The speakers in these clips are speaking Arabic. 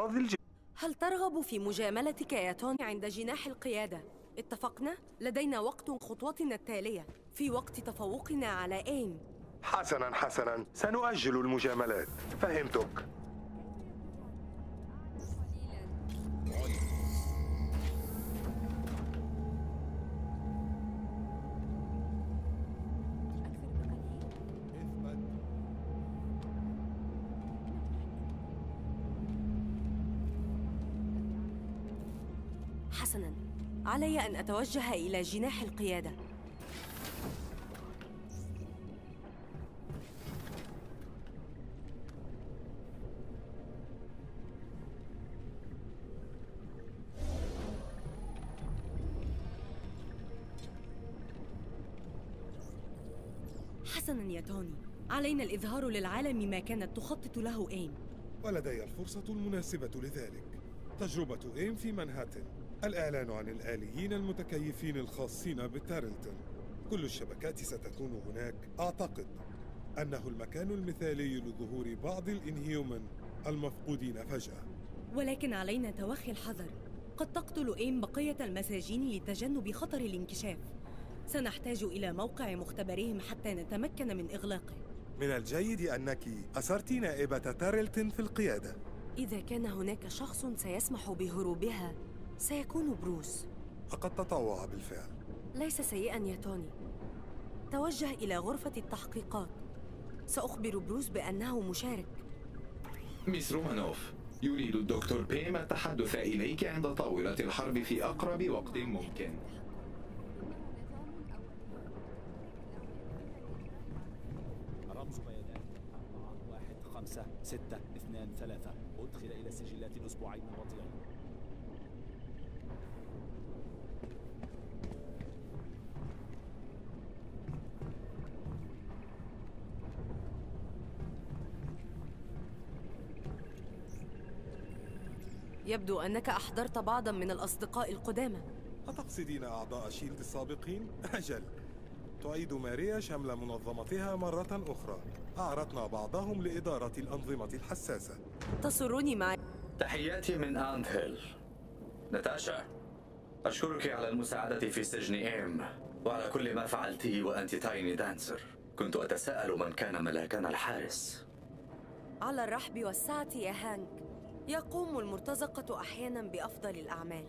إنقاذ الج... هل ترغب في مجاملتك يا توني عند جناح القيادة؟ اتفقنا؟ لدينا وقت خطوتنا التالية. في وقت تفوقنا على ايم حسنا حسنا. سنؤجل المجاملات. فهمتك. علي أن أتوجه إلى جناح القيادة. حسنا يا توني. علينا الإظهار للعالم ما كانت تخطط له إيم. ولدي الفرصة المناسبة لذلك. تجربة إيم في منهاتن. الإعلان عن الآليين المتكيفين الخاصين بتارلتون. كل الشبكات ستكون هناك. أعتقد أنه المكان المثالي لظهور بعض الإنهيومن المفقودين فجأة. ولكن علينا توخي الحذر. قد تقتل إيم بقية المساجين لتجنب خطر الانكشاف. سنحتاج إلى موقع مختبرهم حتى نتمكن من إغلاقه. من الجيد أنك أسرت نائبة تارلتون في القيادة. إذا كان هناك شخص سيسمح بهروبها سيكون بروس. لقد تطوع بالفعل. ليس سيئا يا توني. توجه إلى غرفة التحقيقات. سأخبر بروس بأنه مشارك. Miss رومانوف يريد الدكتور بيم التحدث إليك عند طاولة الحرب في أقرب وقت ممكن. رمز بيانات أربعة واحد خمسة ستة اثنان ثلاثة. أدخل إلى السجلات الأسبوعين الماضيين. يبدو أنك أحضرت بعضا من الأصدقاء القدامى. أتقصدين أعضاء شيلد السابقين؟ أجل. تعيد ماريا شمل منظمتها مرة أخرى. أعرتنا بعضهم لإدارة الأنظمة الحساسة. تسرني معي. تحياتي من Ant Hill. نتاشا أشكرك على المساعدة في سجن إيم. وعلى كل ما فعلته وأنت Tiny Dancer. كنت أتساءل من كان ملاكنا الحارس. على الرحب والسعة يا هانك. يقوم المرتزقة أحيانا بأفضل الأعمال.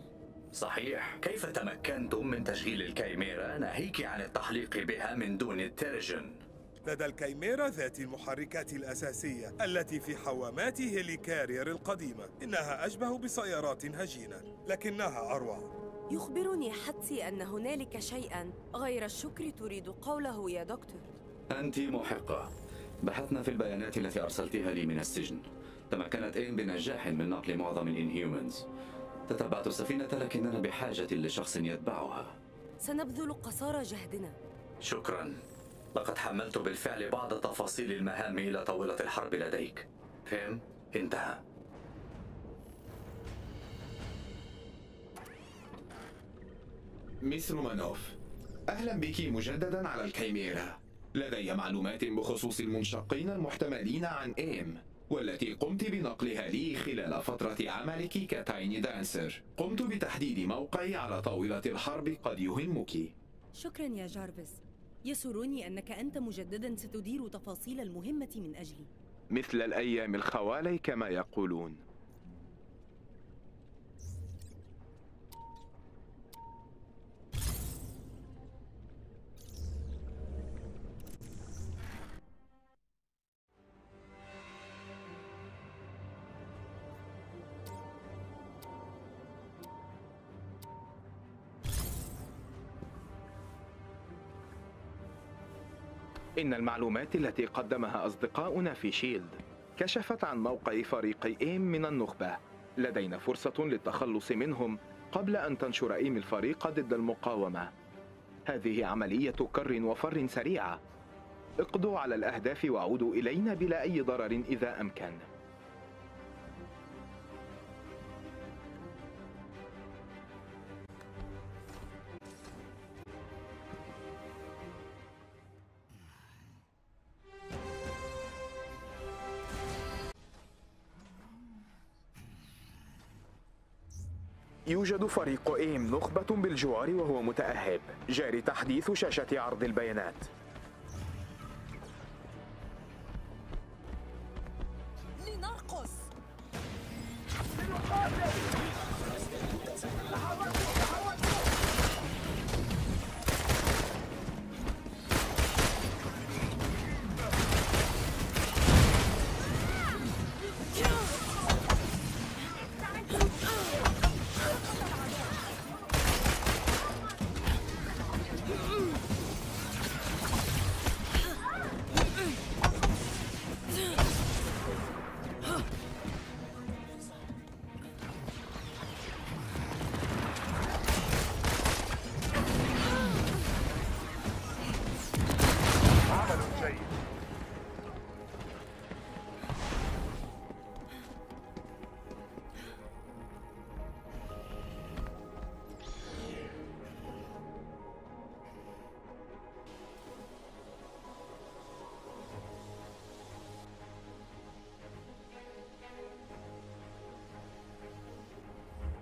صحيح. كيف تمكنتم من تشغيل الكايميرا ناهيك عن التحليق بها من دون التيريجن؟ لدى الكايميرا ذات المحركات الأساسية التي في حوامات Helicarrier القديمة. إنها أشبه بسيارات هجينة لكنها أروع. يخبرني حدسي أن هنالك شيئا غير الشكر تريد قوله يا دكتور. أنت محقة. بحثنا في البيانات التي أرسلتها لي من السجن. تمكنت إيم بنجاح من نقل معظم الإنهيومنز. تتبعت السفينة لكننا بحاجة لشخص يتبعها. سنبذل قصارى جهدنا. شكرا. لقد حملت بالفعل بعض تفاصيل المهام إلى طاولة الحرب لديك. فهم؟ انتهى. ميس رومانوف أهلا بك مجددا على الكيميرا لدي معلومات بخصوص المنشقين المحتملين عن إيم. والتي قمت بنقلها لي خلال فترة عملك ك Tiny Dancer. قمت بتحديد موقعي على طاولة الحرب قد يهمك. شكرا يا جارفيس. يسرني أنك أنت مجددا ستدير تفاصيل المهمة من أجلي. مثل الأيام الخوالي كما يقولون. إن المعلومات التي قدمها أصدقاؤنا في شيلد كشفت عن موقع فريق إيم من النخبة. لدينا فرصة للتخلص منهم قبل أن تنشر إيم الفريق ضد المقاومة. هذه عملية كر وفر سريعة اقضوا على الأهداف وعودوا إلينا بلا أي ضرر إذا أمكن. يوجد فريق إيم نخبة بالجوار وهو متأهب. جاري تحديث شاشة عرض البيانات.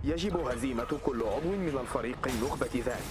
يجب هزيمة كل عضو من الفريق النخبة ذاك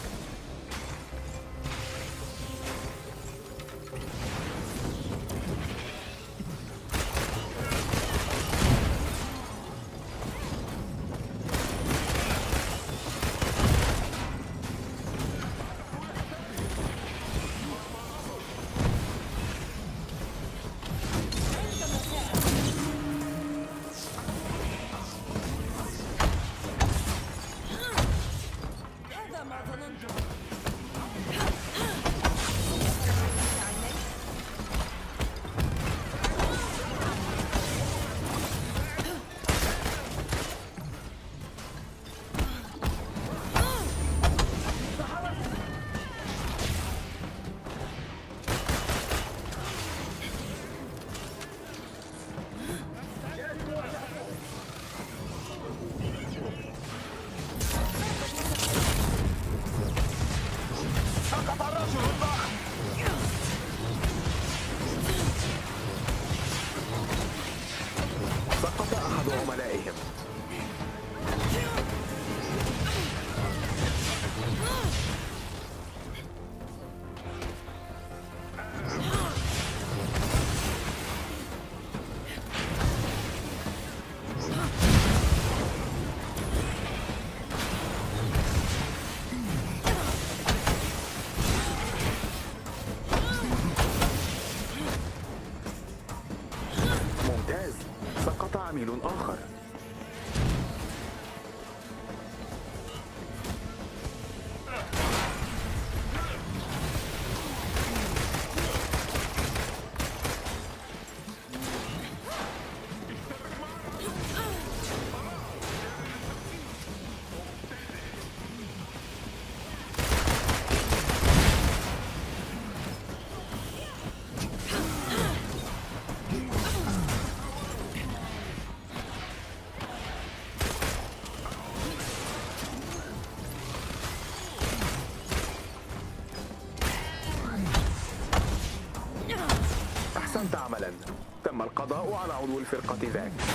على عضو الفرقة ذاك.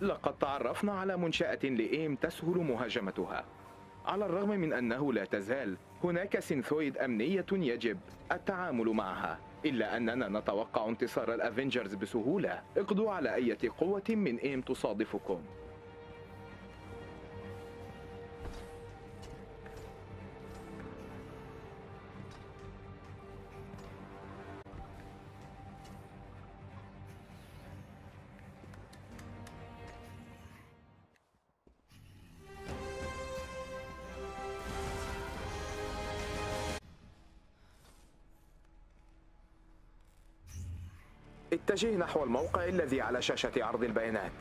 لقد تعرفنا على منشأة لإيم تسهل مهاجمتها. على الرغم من أنه لا تزال هناك سينثويد أمنية يجب التعامل معها. إلا أننا نتوقع انتصار الأفنجرز بسهولة. اقضوا على أي قوة من إيم تصادفكم. اتجه نحو الموقع الذي على شاشة عرض البيانات.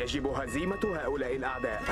يجب هزيمة هؤلاء الأعداء.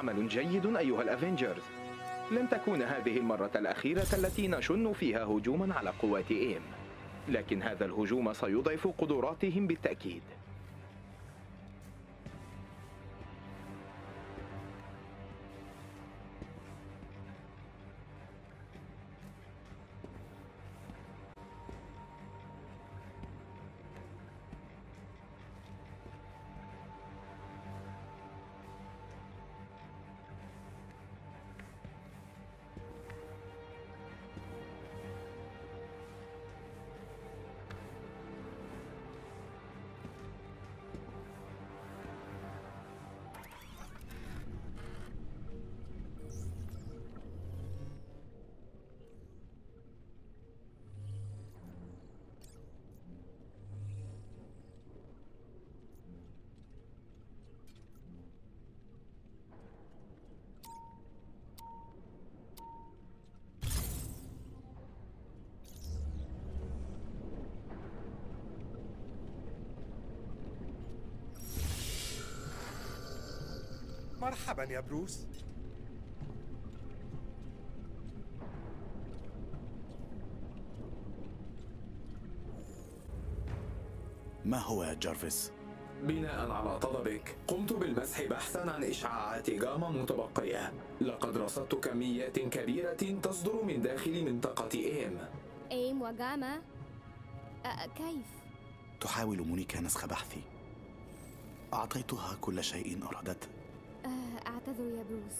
عمل جيد أيها الأفينجرز. لن تكون هذه المرة الأخيرة التي نشن فيها هجوما على قوات إيم لكن هذا الهجوم سيضعف قدراتهم بالتأكيد. مرحبا يا بروس. ما هو يا جارفيس؟ بناء على طلبك قمت بالمسح بحثا عن إشعاعات جاما متبقية. لقد رصدت كميات كبيرة تصدر من داخل منطقة إيم. إيم وجاما؟ أ- كيف؟ تحاول مونيكا نسخ بحثي. أعطيتها كل شيء أرادته أعتذر يا بروس.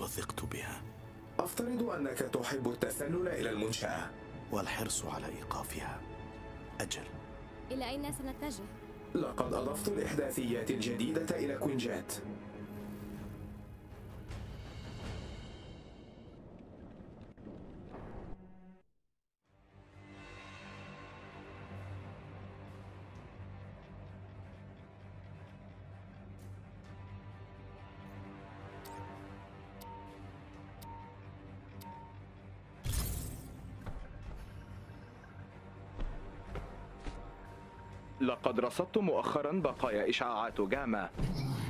وثقت بها. أفترض أنك تحب التسلل إلى المنشأة. والحرص على إيقافها. أجل. إلى أين سنتجه؟ لقد أضفت الإحداثيات الجديدة إلى كوينجات لقد رصدت مؤخرا بقايا إشعاعات جاما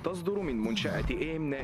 تصدر من منشأة إيم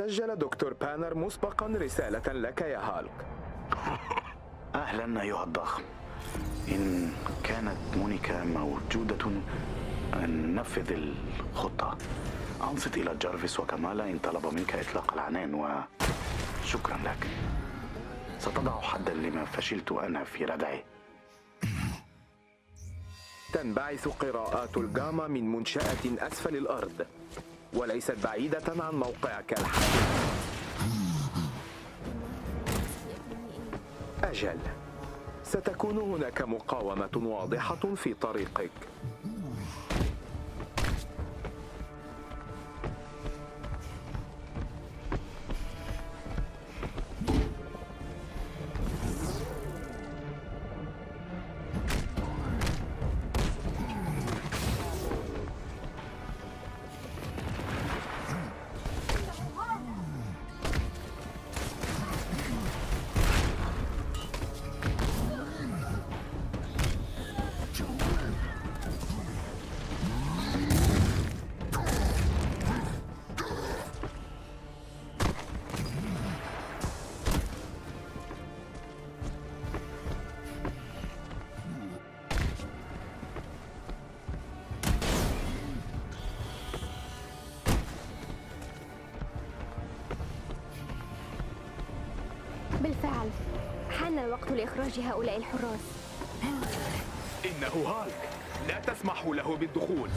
سجل دكتور بانر مسبقا رسالة لك يا هالك. أهلا أيها الضخم. إن كانت مونيكا موجودة نفذ الخطة. أنصت إلى جارفيس وكمالا إن طلب منك إطلاق العنان وشكرا لك. ستضع حدا لما فشلت أنا في ردعه تنبعث قراءات الجاما من منشأة أسفل الأرض. وليست بعيدة عن موقعك الحالي. أجل. ستكون هناك مقاومة واضحة في طريقك. لإخراج هؤلاء الحراس. إنه هالك. لا تسمح له بالدخول.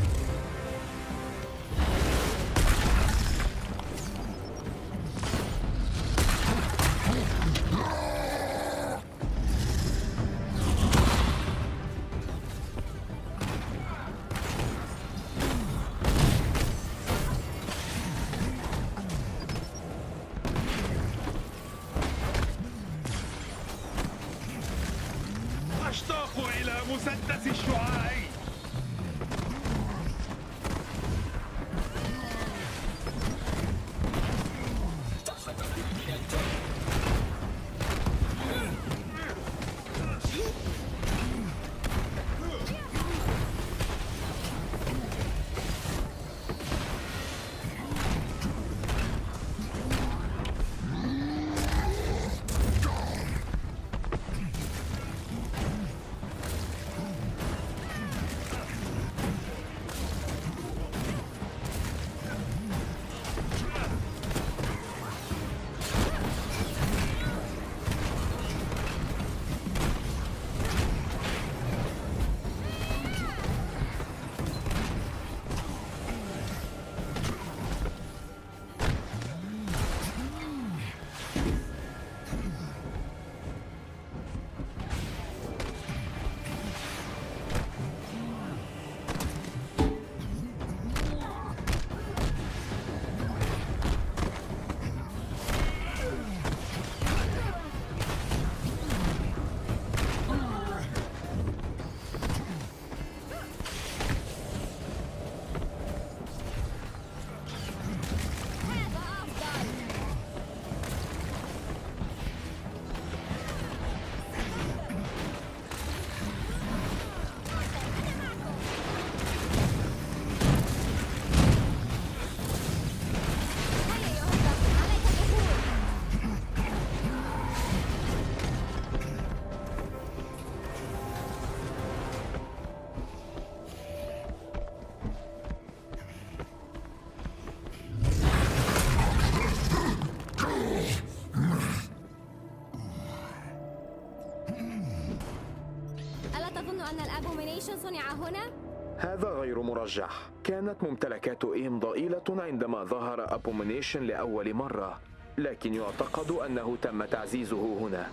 هذا غير مرجح. كانت ممتلكات إيم ضئيلة عندما ظهر أبومينيشن لأول مرة لكن يعتقد أنه تم تعزيزه هنا.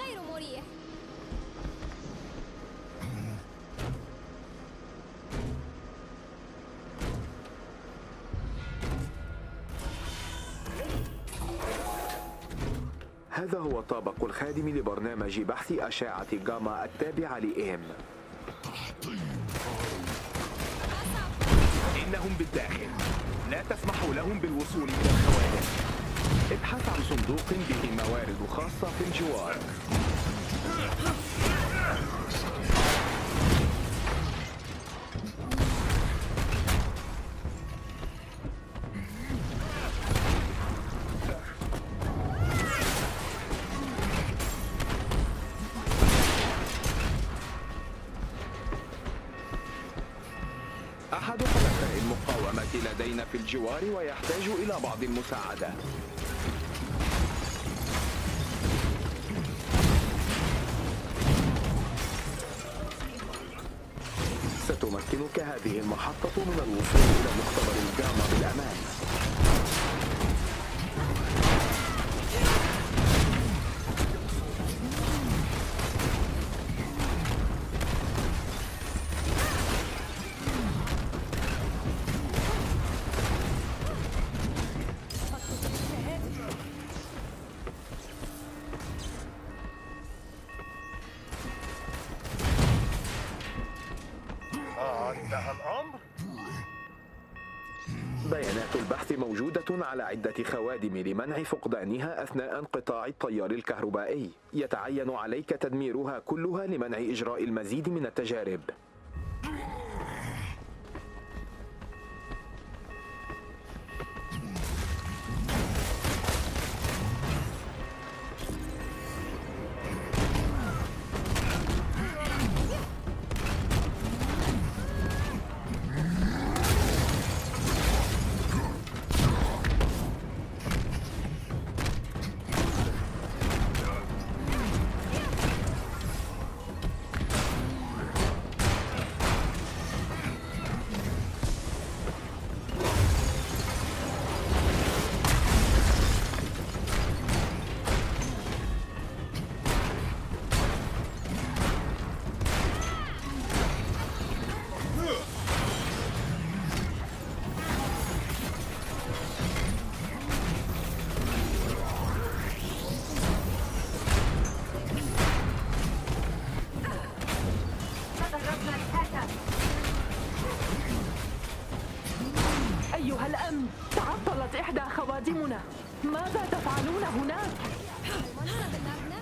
غير مريح. هذا هو طابق الخادم لبرنامج بحث أشعة جاما التابع لإيم. إنهم بالداخل. لا تسمح لهم بالوصول إلى الخوارج. ابحث عن صندوق به موارد خاصة في الجوار. ويحتاج إلى بعض المساعدة. ستمكنك هذه المحطة من الوصول إلى مختبر الجاما بالأمان. على عدة خوادم لمنع فقدانها أثناء انقطاع التيار الكهربائي. يتعين عليك تدميرها كلها لمنع إجراء المزيد من التجارب. خوادمنا ماذا تفعلون هناك؟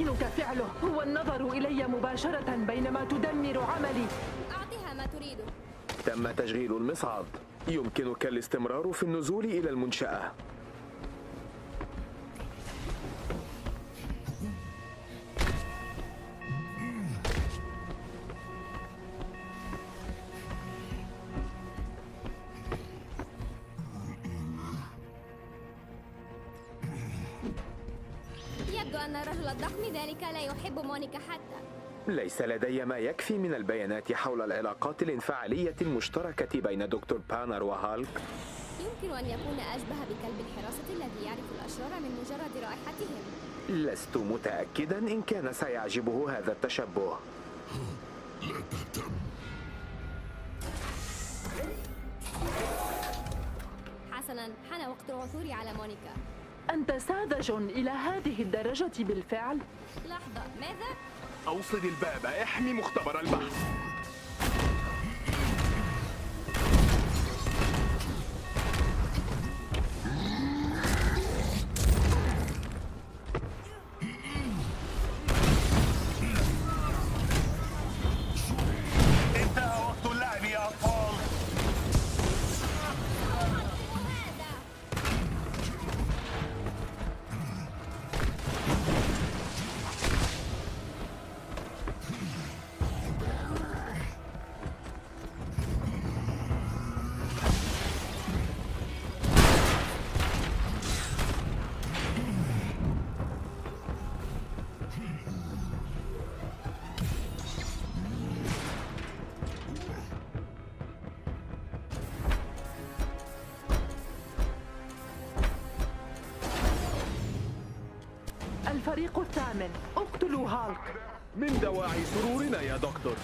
يمكنك فعله. هو النظر إلي مباشرة بينما تدمر عملي. أعطها ما تريده تم تشغيل المصعد. يمكنك الاستمرار في النزول إلى المنشأة. حتى. ليس لدي ما يكفي من البيانات حول العلاقات الانفعالية المشتركة بين دكتور بانر وهالك. يمكن أن يكون أشبه بكلب الحراسة الذي يعرف الأشرار من مجرد رائحتهم. لست متأكدا إن كان سيعجبه هذا التشبه. حسنا حان وقت العثور على مونيكا. أنت ساذج إلى هذه الدرجة بالفعل. لحظة ماذا؟ أوصد الباب احمي مختبر البحث. هالك من دواعي سرورنا يا دكتور.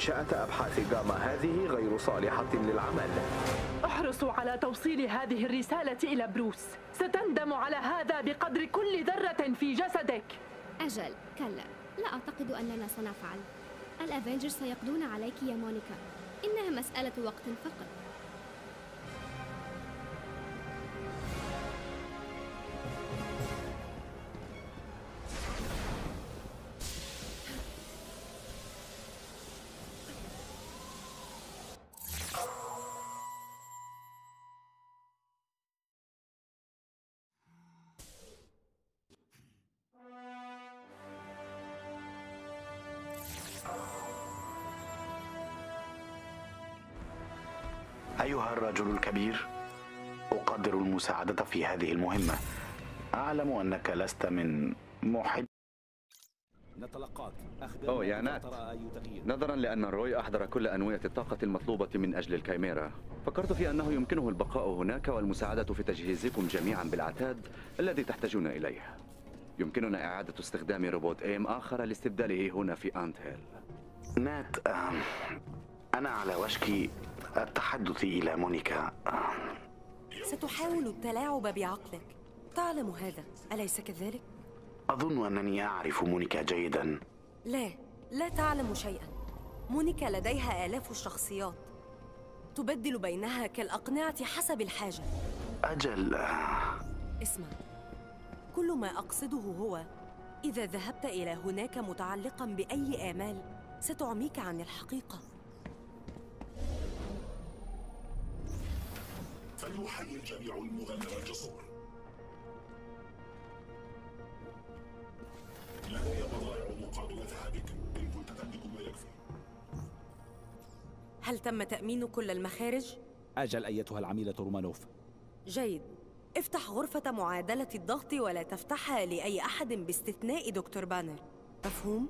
منشأة أبحاث جاما. هذه غير صالحة للعمل. احرصوا على توصيل هذه الرسالة إلى بروس. ستندم على هذا بقدر كل ذرة في جسدك. أجل كلا. لا أعتقد أننا سنفعل. الأفنجرز سيقضون عليك يا مونيكا. إنها مسألة وقت فقط. أيها الرجل الكبير أقدر المساعدة في هذه المهمة. أعلم أنك لست من محب نتلقاك. أوه يا نات. ترى أي تغيير. نظرا لأن روي أحضر كل أنوية الطاقة المطلوبة من أجل الكايميرا فكرت في أنه يمكنه البقاء هناك والمساعدة في تجهيزكم جميعا بالعتاد الذي تحتاجون إليه. يمكننا إعادة استخدام روبوت إيم آخر لاستبداله هنا في أنت هيل نات أنا على وشك التحدث إلى مونيكا. ستحاول التلاعب بعقلك. تعلم هذا. أليس كذلك؟ أظن أنني أعرف مونيكا جيدا. لا لا تعلم شيئا. مونيكا لديها آلاف الشخصيات. تبدل بينها كالأقنعة حسب الحاجة. أجل. اسمع. كل ما أقصده هو إذا ذهبت إلى هناك متعلقا بأي آمال ستعميك عن الحقيقة. فليحيي الجميع المغنى الجسور لدي بضائع مقابل ذهبك إن كنت تملك ما يكفي. هل تم تأمين كل المخارج؟ أجل أيتها العميلة رومانوف. جيد. افتح غرفة معادلة الضغط ولا تفتحها لأي أحد باستثناء دكتور بانر. مفهوم؟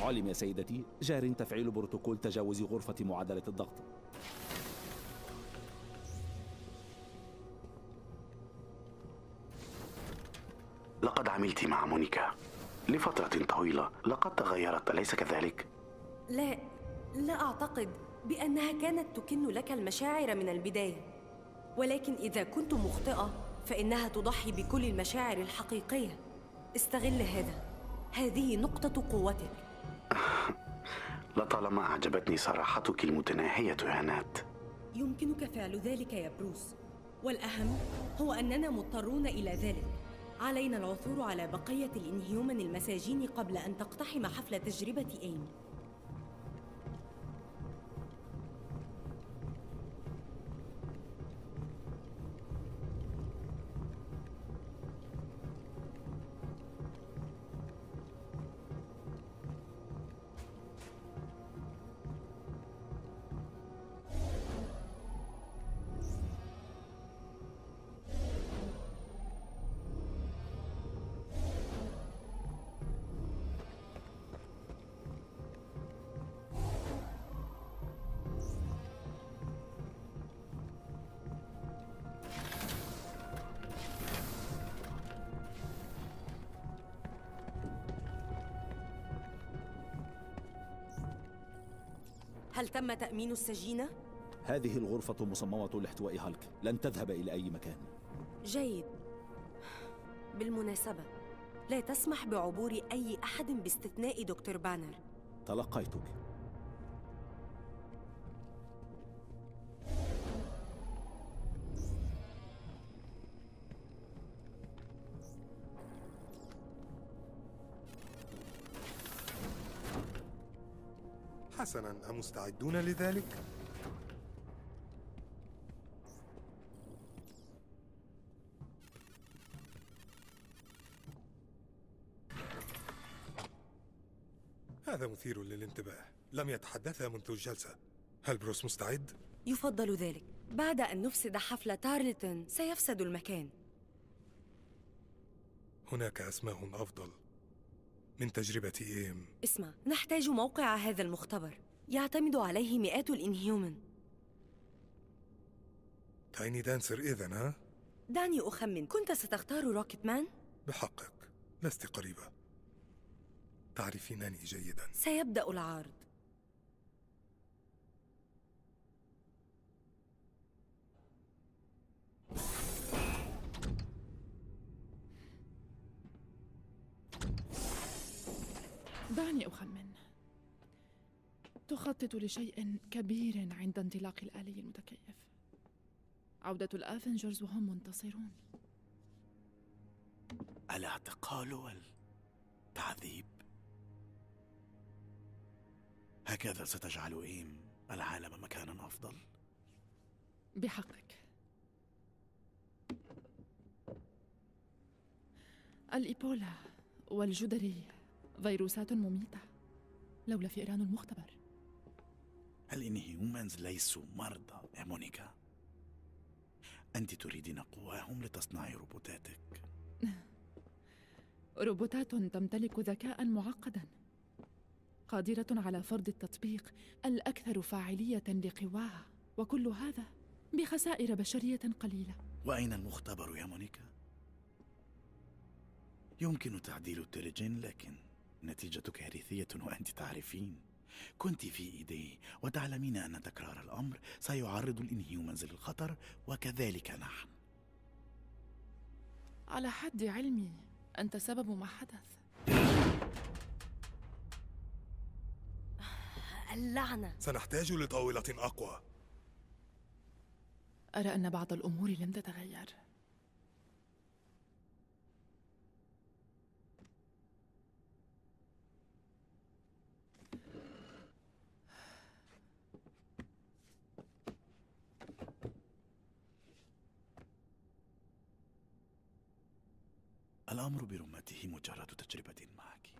علم يا سيدتي جار تفعيل بروتوكول تجاوز غرفة معادلة الضغط. لقد عملت مع مونيكا. لفترة طويلة. لقد تغيرت. أليس كذلك؟ لا. لا أعتقد بأنها كانت تكن لك المشاعر من البداية. ولكن إذا كنت مخطئة فإنها تضحي بكل المشاعر الحقيقية. استغل هذا. هذه نقطة قوتك. لطالما أعجبتني صراحتك المتناهية يا نات يمكنك فعل ذلك يا بروس. والأهم هو أننا مضطرون إلى ذلك. علينا العثور على بقية الإنهيومن المساجين قبل أن تقتحم حفل تجربة إيم تم تأمين السجينة؟ هذه الغرفة مصممة لاحتواء هالك. لن تذهب إلى أي مكان. جيد. بالمناسبة لا تسمح بعبور أي أحد باستثناء دكتور بانر. تلقيتك. حسنا أمستعدون لذلك؟ هذا مثير للانتباه. لم يتحدثا منذ الجلسة. هل بروس مستعد؟ يفضل ذلك. بعد أن نفسد حفل تارلتون سيفسد المكان. هناك أسماء أفضل. من تجربة إيم اسمع نحتاج موقع هذا المختبر. يعتمد عليه مئات الإنهيومن. تايني دانسر إذن ها؟ دعني أخمن كنت ستختار روكيت مان؟ بحقك لست قريبة. تعرفينني جيدا. سيبدأ العرض. دعني أخمن تخطط لشيء كبير عند انطلاق الآلي المتكيف. عودة الآفنجرز وهم منتصرون. الأعتقال والتعذيب. هكذا ستجعل إيم العالم مكانا أفضل. بحقك. الإيبولا والجدري فيروسات مميتة. لولا فئران المختبر. الإنهيومنز ليسوا مرضى يا مونيكا؟ أنت تريدين قواهم لتصنعي روبوتاتك. روبوتات تمتلك ذكاء معقدا. قادرة على فرض التطبيق الأكثر فاعلية لقواها. وكل هذا بخسائر بشرية قليلة. وأين المختبر يا مونيكا؟ يمكن تعديل التلجين لكن نتيجة كارثية وأنت تعرفين. كنت في إيدي وتعلمين أن تكرار الأمر سيعرض الإنهيومنز للخطر وكذلك نحن. على حد علمي أنت سبب ما حدث. اللعنة. سنحتاج لطاولة أقوى. أرى أن بعض الأمور لم تتغير. الأمر برمته مجرد تجربة معك.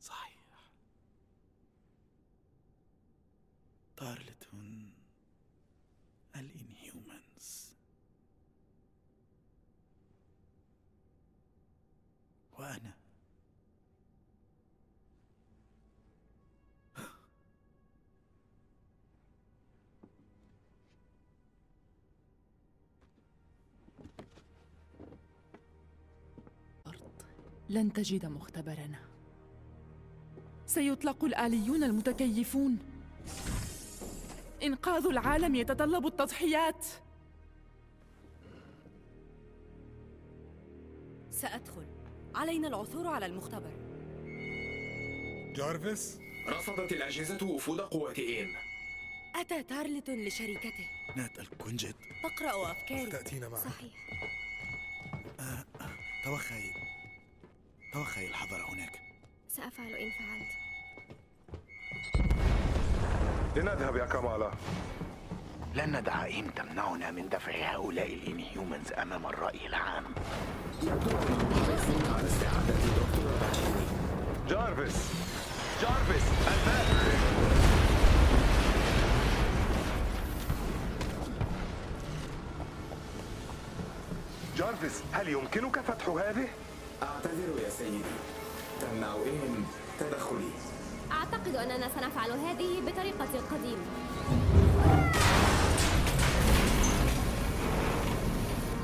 صحيح. طار لن تجد مختبرنا. سيطلق الآليون المتكيفون. إنقاذ العالم يتطلب التضحيات. سأدخل. علينا العثور على المختبر. جارفيس؟ رصدت الأجهزة وفود قوات إيم أتى تارلتون لشركته. نات الكونجت. تقرأ أفكاري. تأتينا معي صحيح. آه آه توخي. توخي الحذر هناك. سأفعل إن فعلت. لنذهب يا كمالا. لن ندع إيم تمنعنا من دفع هؤلاء الإنهيومنز أمام الرأي العام. على استعادة دكتور باتشيني جارفيس. جارفيس الباب. جارفيس هل يمكنك فتح هذه؟ أعتذر يا سيدي. تمنع إيم تدخلي. أعتقد أننا سنفعل هذه بطريقة القديمة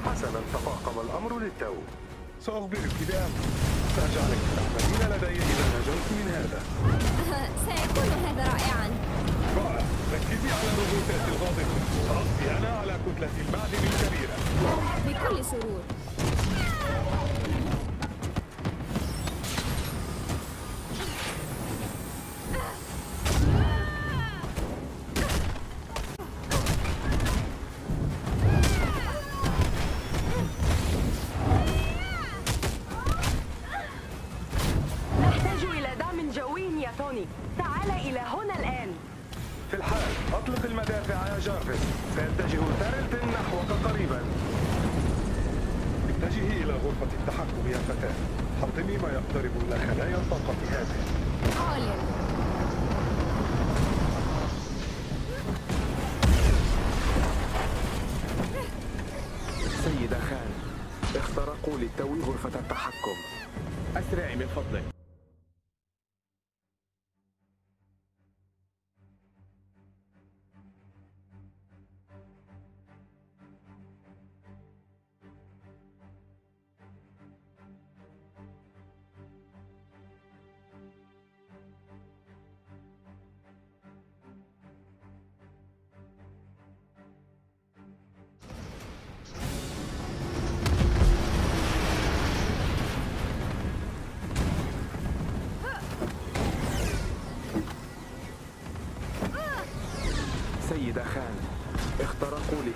حسنا تفاقم الأمر للتو. سأخبرك بأمر سأجعلك تعملين لدي إذا نجوت من هذا. سيكون هذا رائعا. رائع. ركزي على الروبوتات الغاضبة سأقضي أنا على كتلة المعدن الكبيرة بكل سرور.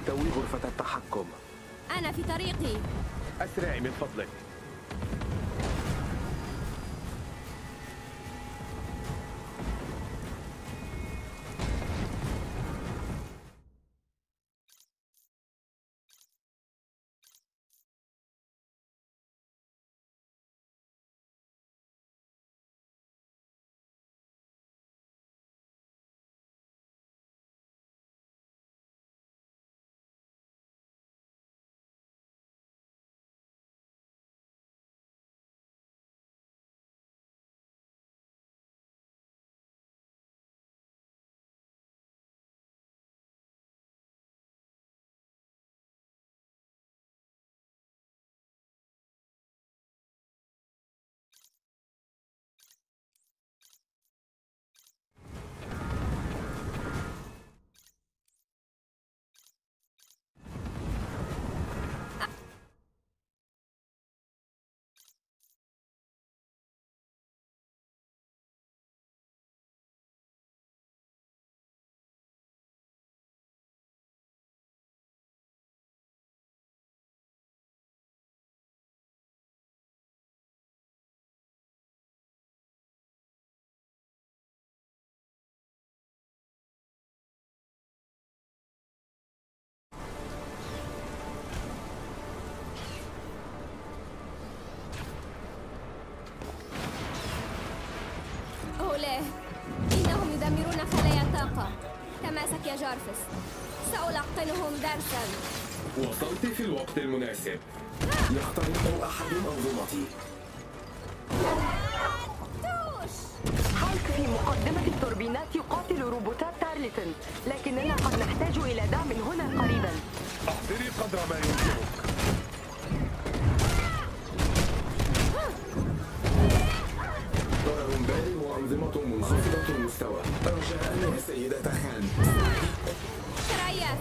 للتو غرفة التحكم. أنا في طريقي. أسرعي من فضلك. رأسك يا جارفس. سألقنهم درسا. وصلت في الوقت المناسب. يخترق أحد أنظمتي حالك في مقدمة التوربينات يقاتل روبوتات تارلتن لكننا قد نحتاج إلى دعم هنا قريبا. أحضري قدر ما يمكنك. أنظمة منخفضة المستوى. رجاء يا سيدة خان. تريث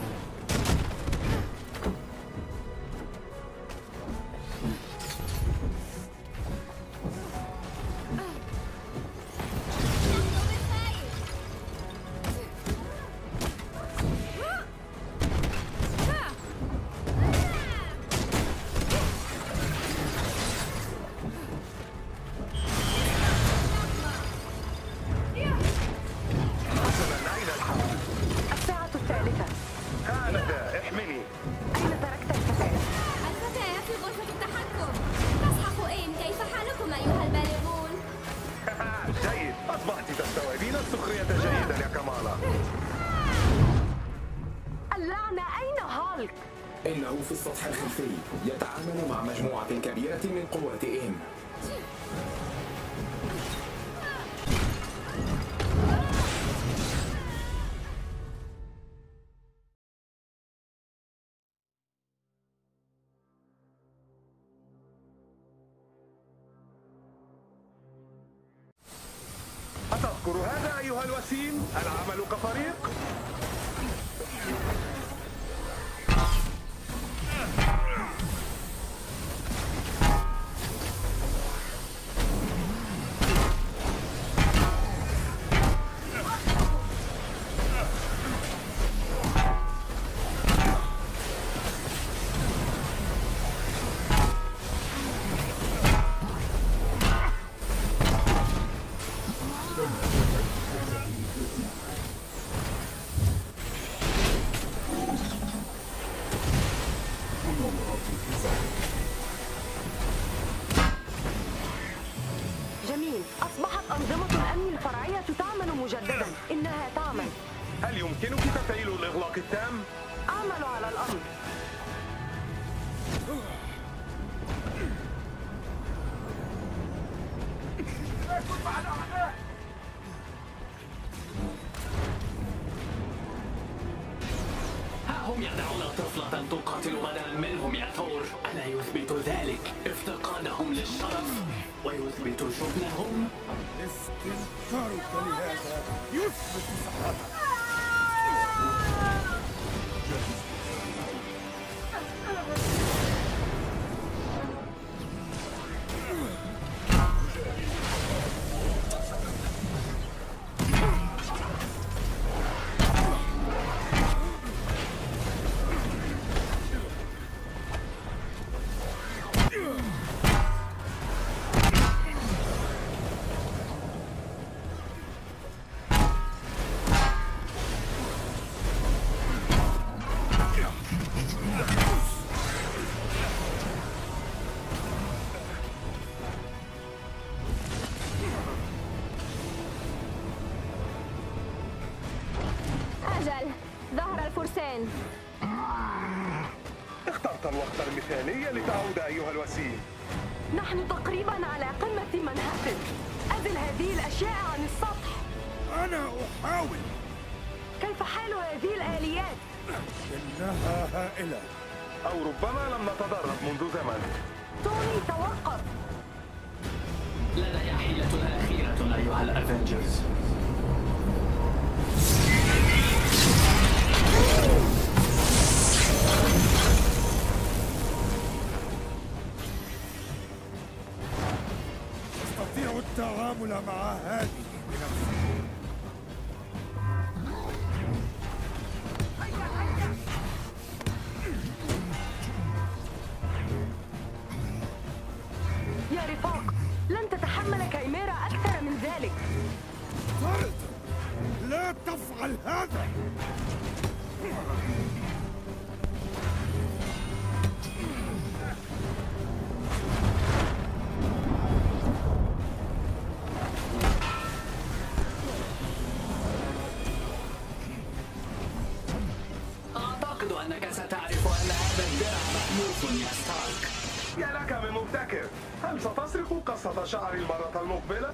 أيها الوسيم العمل كفريق ¡Vamos! ¡Vamos! ¡Vamos! ¡Vamos! هل ستسرق قصة شعري المرة المقبلة؟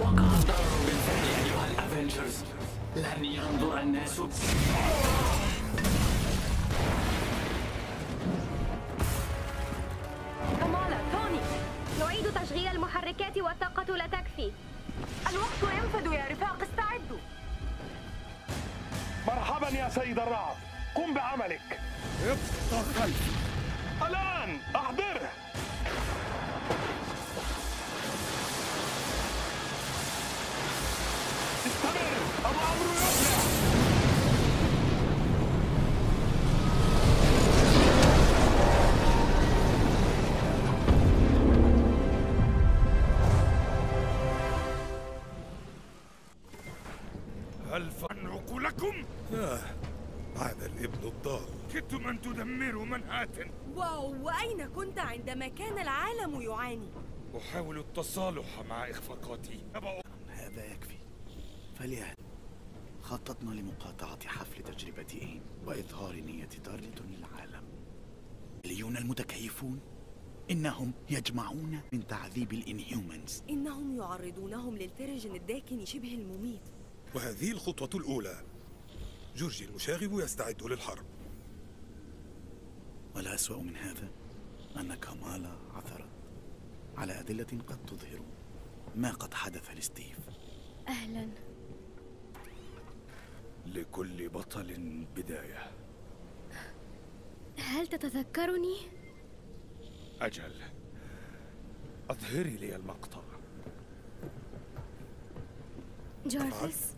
وقع بالفعل أيها الأفنجرز. لن ينظر الناس. كمالا توني. نعيد تشغيل المحركات والطاقة لا تكفي. الوقت ينفد يا رفاق استعدوا. مرحبا يا سيد الرعد. قم بعملك وأين كنت عندما كان العالم يعاني؟ أحاول التصالح مع إخفاقاتي. هذا يكفي. فليهد. خططنا لمقاطعة حفل تجربة إيم وإظهار نية تارلتون للعالم. اليون المتكيفون. إنهم يجمعون من تعذيب الإنهيومنز. إنهم يعرضونهم للترجن الداكن شبه المميت. وهذه الخطوة الأولى. جورجي المشاغب يستعد للحرب. والأسوأ من هذا أن كامالا عثرت على أدلة قد تظهر ما قد حدث لستيف. أهلا. لكل بطل بداية. هل تتذكرني؟ أجل. أظهري لي المقطع. جارفيس؟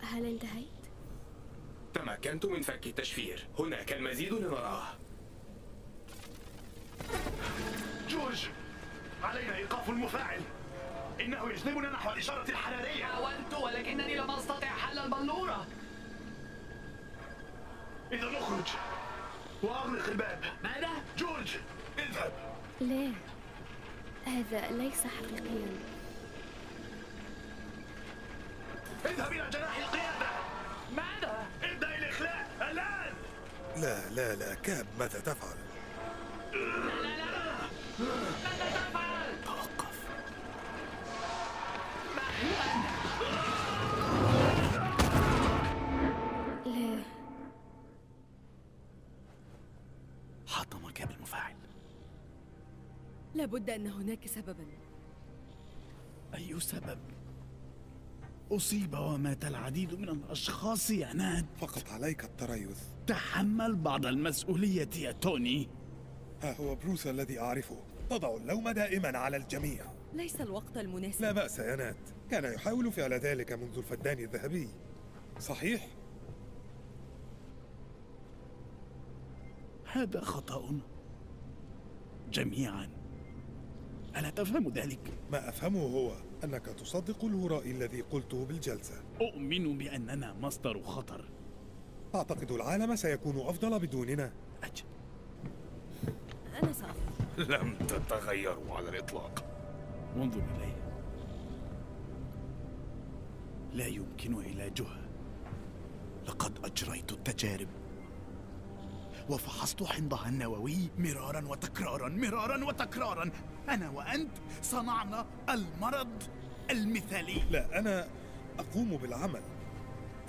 هل انتهيت؟ تمكنت من فك التشفير. هناك المزيد لنراه. جورج علينا إيقاف المفاعل. إنه يجذبنا نحو الإشارة الحرارية. حاولت ولكنني لم أستطع حل البلورة إذا نخرج وأغلق الباب. ماذا؟ جورج اذهب. لا هذا ليس حقيقيا. اذهب إلى جناح القيادة. لا لا لا كاب ماذا تفعل؟ توقف. لا. حطم قلب المفاعل. لابد أن هناك سببا. أي سبب؟ أصيب ومات العديد من الأشخاص يا نات. فقط عليك التريث. تحمل بعض المسؤولية يا توني. ها هو بروس الذي أعرفه. تضع اللوم دائما على الجميع. ليس الوقت المناسب. لا بأس يا نات. كان يحاول فعل ذلك منذ الفدان الذهبي. صحيح؟ هذا خطأ. جميعا. ألا تفهم ذلك؟ ما أفهمه هو أنك تصدق الهراء الذي قلته بالجلسة. أؤمن بأننا مصدر خطر. أعتقد العالم سيكون أفضل بدوننا. أجل أنا سأفعل لم تتغيروا على الإطلاق. انظر إلي لا يمكن علاجها. لقد أجريت التجارب. وفحصت حمضها النووي مرارا وتكرارا مرارا وتكرارا. أنا وأنت صنعنا المرض المثالي. لا أنا أقوم بالعمل.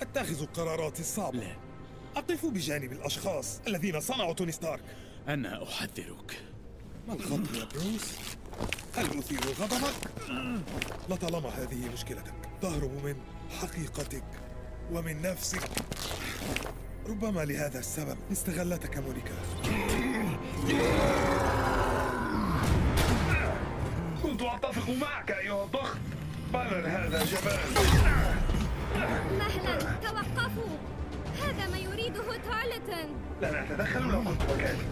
أتخذ القرارات الصعبة. لا. أقف بجانب الأشخاص الذين صنعوا توني ستارك. أنا أحذرك. ما الخط يا بروس؟ هل أثير غضبك؟ لطالما هذه مشكلتك تهرب من حقيقتك ومن نفسك. ربما لهذا السبب استغلتك مونيكا. كنت أتفق معك أيها الضخم بل هذا جبان. مهلا توقفوا. ما يريده تالة لا نتدخل لو كنت مكاني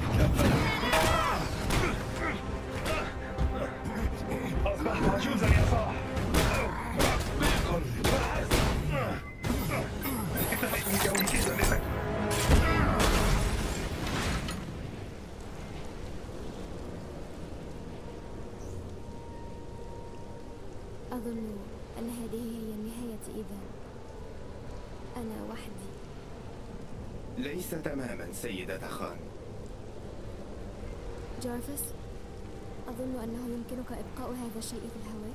أصبحت عجوزا يا صاح. أظن أن هذه هي النهاية إذا. أنا وحدي. ليس تماما سيدة خان. جارفس أظن أنه يمكنك إبقاء هذا الشيء في الهواء.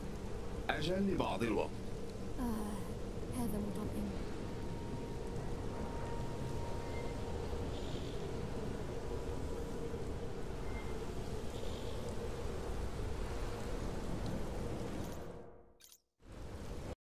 أجل لبعض الوقت. آه هذا مطمئن.